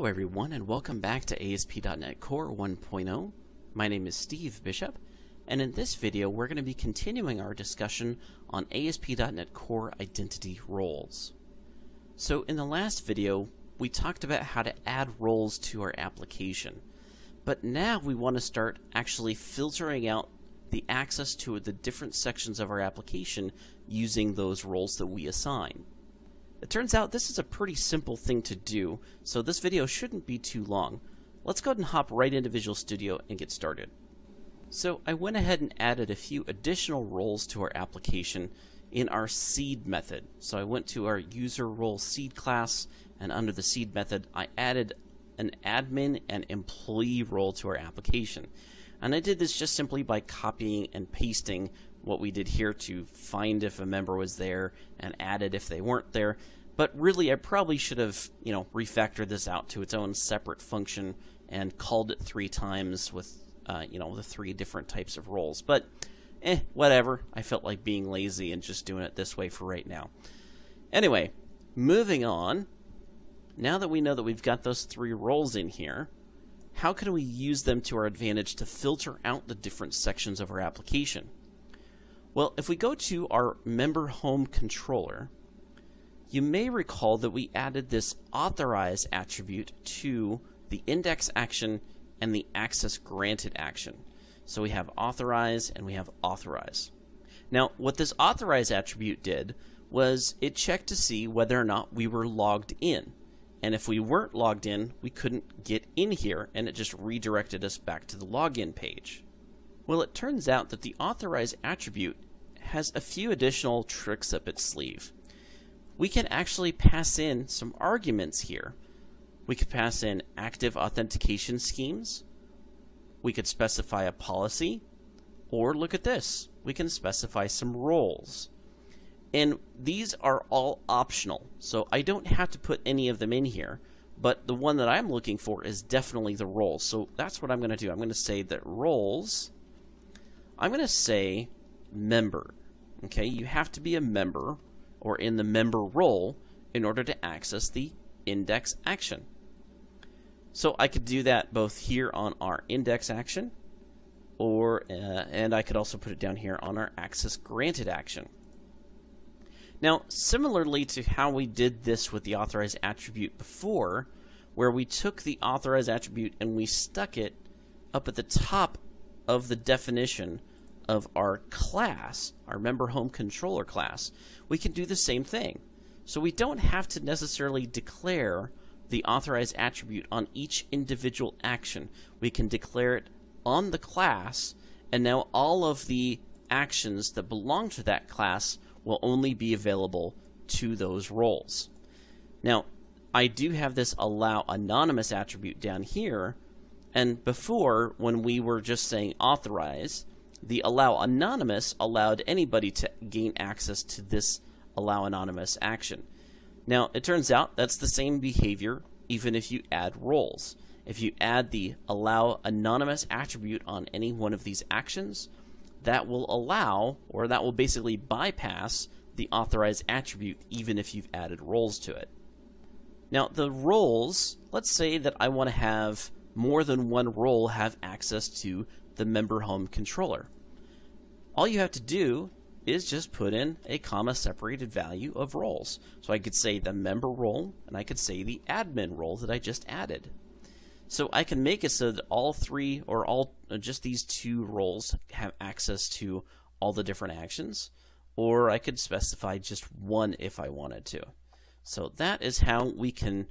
Hello everyone and welcome back to ASP.NET Core 1.0. My name is Steve Bishop and in this video we're going to be continuing our discussion on ASP.NET Core identity roles. So in the last video we talked about how to add roles to our application but now we want to start actually filtering out the access to the different sections of our application using those roles that we assign. It turns out this is a pretty simple thing to do, so this video shouldn't be too long. Let's go ahead and hop right into Visual Studio and get started. So I went ahead and added a few additional roles to our application in our seed method. So I went to our user role seed class, and under the seed method, I added an admin and employee role to our application. And I did this just simply by copying and pasting what we did here to find if a member was there and add it if they weren't there. But really, I probably should have, you know, refactored this out to its own separate function and called it three times with, uh, you know, the three different types of roles. But, eh, whatever. I felt like being lazy and just doing it this way for right now. Anyway, moving on. Now that we know that we've got those three roles in here, how can we use them to our advantage to filter out the different sections of our application? Well, if we go to our member home controller, you may recall that we added this authorize attribute to the index action and the access granted action. So we have authorize and we have authorize. Now, what this authorize attribute did was it checked to see whether or not we were logged in. And if we weren't logged in, we couldn't get in here, and it just redirected us back to the login page. Well, it turns out that the authorize attribute has a few additional tricks up its sleeve. We can actually pass in some arguments here. We could pass in active authentication schemes. We could specify a policy. Or look at this. We can specify some roles. And these are all optional, so I don't have to put any of them in here. But the one that I'm looking for is definitely the roles. So that's what I'm going to do. I'm going to say that roles I'm going to say member. Okay, you have to be a member or in the member role in order to access the index action. So I could do that both here on our index action or uh, and I could also put it down here on our access granted action. Now, similarly to how we did this with the authorized attribute before, where we took the authorized attribute and we stuck it up at the top of the definition of our class, our member home controller class, we can do the same thing. So we don't have to necessarily declare the authorized attribute on each individual action. We can declare it on the class, and now all of the actions that belong to that class will only be available to those roles. Now, I do have this allow anonymous attribute down here, and before, when we were just saying authorize, the allow anonymous allowed anybody to gain access to this allow anonymous action. Now, it turns out that's the same behavior even if you add roles. If you add the allow anonymous attribute on any one of these actions, that will allow, or that will basically bypass, the authorized attribute even if you've added roles to it. Now, the roles, let's say that I want to have more than one role have access to the member home controller. All you have to do is just put in a comma separated value of roles. So I could say the member role and I could say the admin role that I just added. So I can make it so that all three or all uh, just these two roles have access to all the different actions or I could specify just one if I wanted to. So that is how we can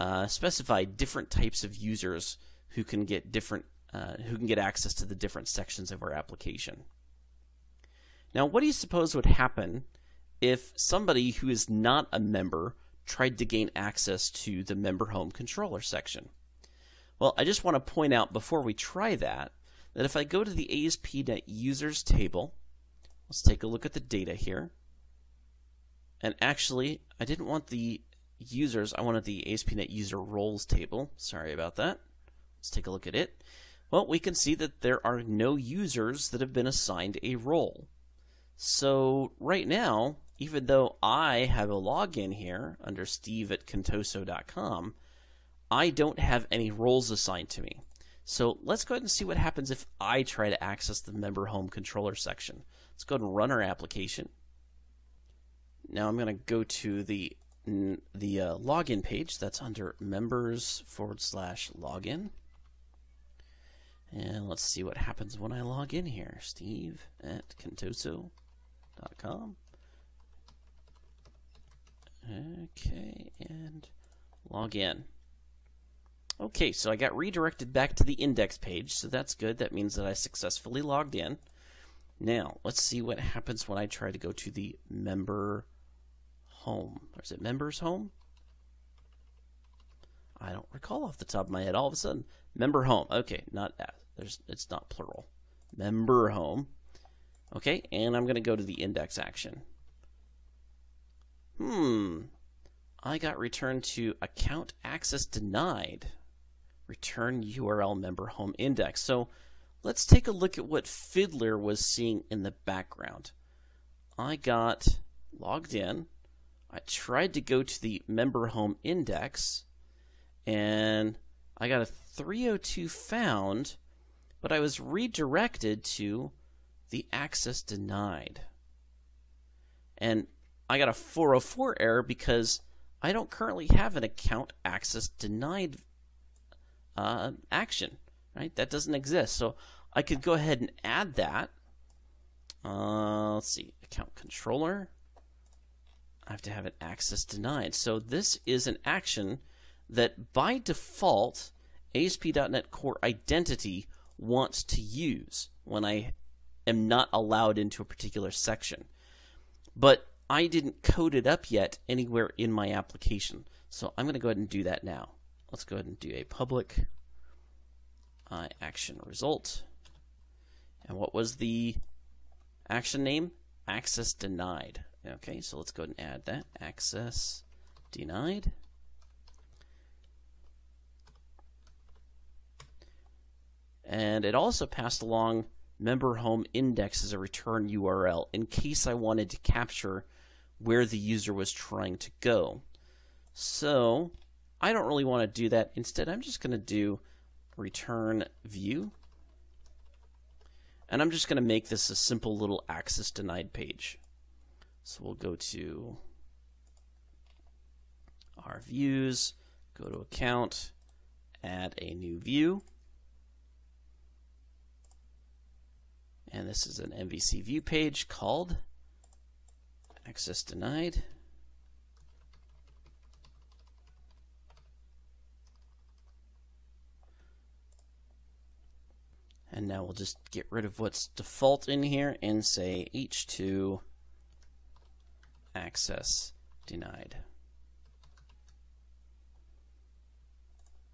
uh, specify different types of users who can get different uh, who can get access to the different sections of our application. Now, what do you suppose would happen if somebody who is not a member tried to gain access to the member home controller section? Well, I just want to point out before we try that, that if I go to the ASP.NET users table, let's take a look at the data here. And actually, I didn't want the users, I wanted the ASP.NET user roles table. Sorry about that. Let's take a look at it. Well, we can see that there are no users that have been assigned a role. So right now, even though I have a login here under steve at contoso.com, I don't have any roles assigned to me. So let's go ahead and see what happens if I try to access the member home controller section. Let's go ahead and run our application. Now I'm going to go to the the uh, login page that's under members forward slash login. And let's see what happens when I log in here. Steve at contoso.com. Okay, and log in. Okay, so I got redirected back to the index page, so that's good. That means that I successfully logged in. Now, let's see what happens when I try to go to the member home. Or is it members home? I don't recall off the top of my head. All of a sudden, member home. Okay, not. There's it's not plural. Member home. Okay, and I'm going to go to the index action. Hmm. I got returned to account access denied. Return URL member home index. So let's take a look at what Fiddler was seeing in the background. I got logged in. I tried to go to the member home index and I got a 302 found, but I was redirected to the access denied. And I got a 404 error because I don't currently have an account access denied uh, action, right? That doesn't exist. So I could go ahead and add that. Uh, let's see, account controller. I have to have an access denied. So this is an action that by default ASP.NET Core Identity wants to use when I am not allowed into a particular section. But I didn't code it up yet anywhere in my application. So I'm going to go ahead and do that now. Let's go ahead and do a public uh, action result. And what was the action name? Access denied. Okay, so let's go ahead and add that. Access denied. And it also passed along member home index as a return URL in case I wanted to capture where the user was trying to go. So I don't really want to do that. Instead, I'm just going to do return view. And I'm just going to make this a simple little access denied page. So we'll go to our views, go to account, add a new view. And this is an MVC view page called access denied. And now we'll just get rid of what's default in here and say H2 access denied.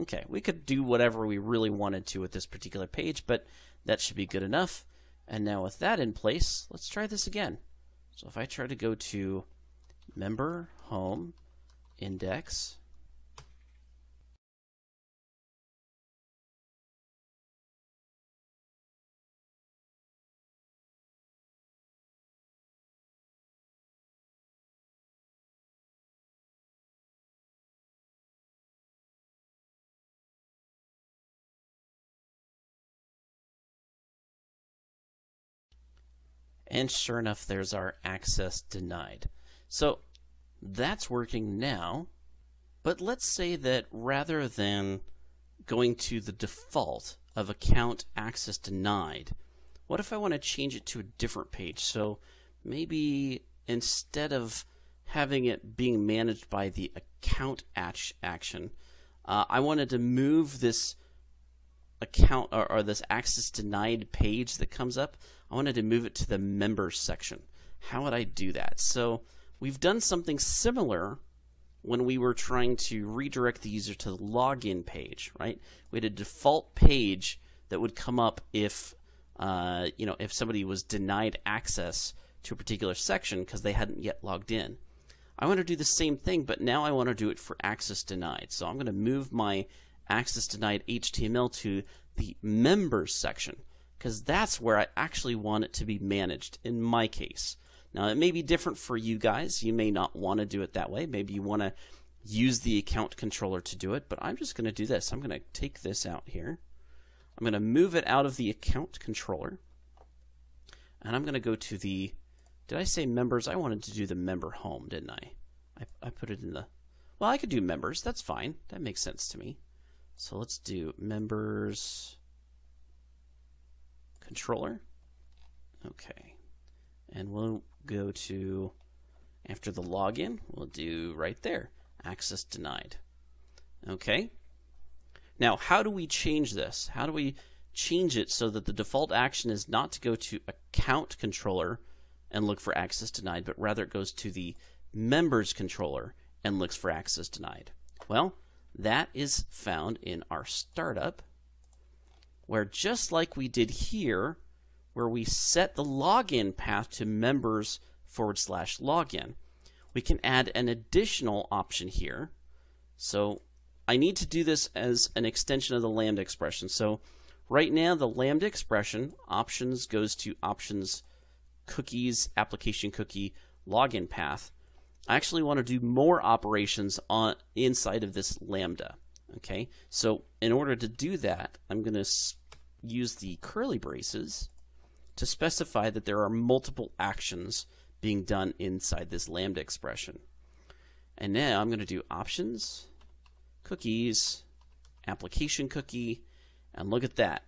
Okay, we could do whatever we really wanted to with this particular page, but that should be good enough. And now with that in place, let's try this again. So if I try to go to member home index And sure enough, there's our access denied. So that's working now. But let's say that rather than going to the default of account access denied, what if I want to change it to a different page? So maybe instead of having it being managed by the account action, uh, I wanted to move this account or, or, this access denied page that comes up. I wanted to move it to the members section. How would I do that? So we've done something similar when we were trying to redirect the user to the login page, right? We had a default page that would come up if uh, you know if somebody was denied access to a particular section because they hadn't yet logged in. I want to do the same thing, but now I want to do it for access denied. So I'm going to move my access denied HTML to the members section because that's where I actually want it to be managed in my case. Now, it may be different for you guys. You may not want to do it that way. Maybe you want to use the account controller to do it, but I'm just going to do this. I'm going to take this out here. I'm going to move it out of the account controller. And I'm going to go to the, did I say members? I wanted to do the member home, didn't I? I, I put it in the, well, I could do members. That's fine. That makes sense to me. So let's do members controller. Okay. And we'll go to, after the login, we'll do right there, access denied. Okay. Now, how do we change this? How do we change it so that the default action is not to go to account controller and look for access denied, but rather it goes to the members controller and looks for access denied? Well, that is found in our startup, where just like we did here, where we set the login path to members forward slash login, we can add an additional option here. So I need to do this as an extension of the lambda expression. So right now the lambda expression options goes to options cookies application cookie login path. I actually want to do more operations on inside of this lambda. Okay, so in order to do that, I'm going to use the curly braces to specify that there are multiple actions being done inside this lambda expression. And now I'm going to do options, cookies, application cookie, and look at that.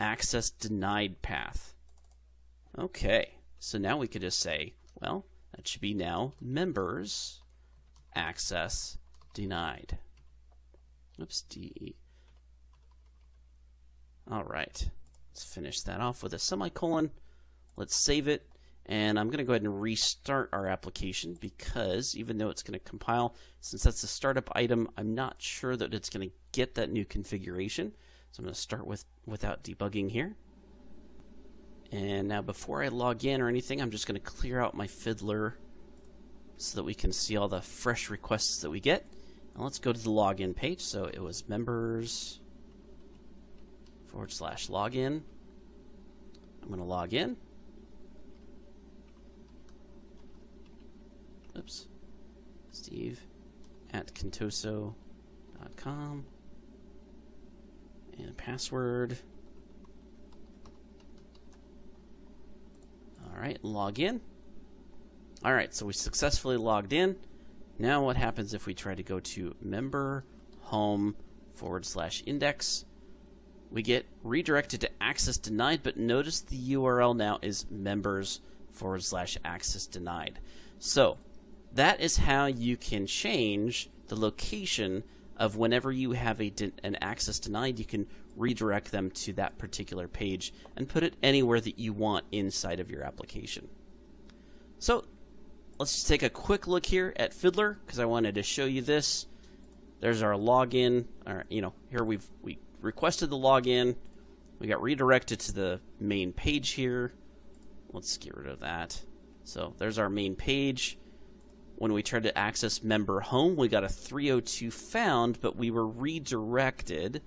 Access denied path. Okay, so now we could just say, well, that should be now members access denied. Oops, D. All right. Let's finish that off with a semicolon. Let's save it. And I'm going to go ahead and restart our application because even though it's going to compile, since that's a startup item, I'm not sure that it's going to get that new configuration. So I'm going to start with without debugging here. And now before I log in or anything, I'm just going to clear out my Fiddler so that we can see all the fresh requests that we get. Let's go to the login page. So it was members forward slash login. I'm going to log in. Oops. Steve at contoso.com. And password. Alright, log in. Alright, so we successfully logged in. Now what happens if we try to go to member home forward slash index we get redirected to access denied, but notice the URL now is members forward slash access denied. So that is how you can change the location of whenever you have a an access denied, you can redirect them to that particular page and put it anywhere that you want inside of your application. So let's take a quick look here at Fiddler because I wanted to show you this. There's our login. Or, you know, here we've we requested the login. We got redirected to the main page here. Let's get rid of that. So there's our main page. When we tried to access member home, we got a 302 found, but we were redirected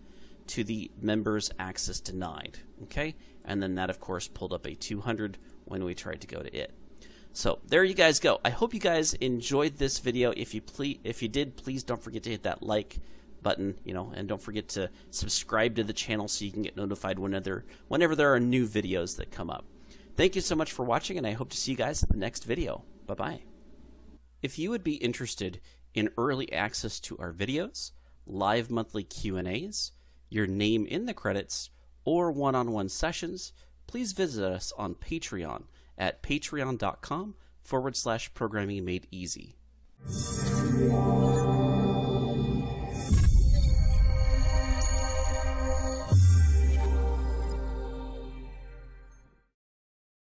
to the members access denied. Okay? And then that, of course, pulled up a 200 when we tried to go to it. So there you guys go. I hope you guys enjoyed this video. If you please, if you did, please don't forget to hit that like button, you know, and don't forget to subscribe to the channel so you can get notified whenever whenever there are new videos that come up. Thank you so much for watching, and I hope to see you guys in the next video. Bye bye. If you would be interested in early access to our videos, live monthly Q and A's, your name in the credits, or one-on-one sessions, please visit us on Patreon at patreon.com forward slash programming made easy.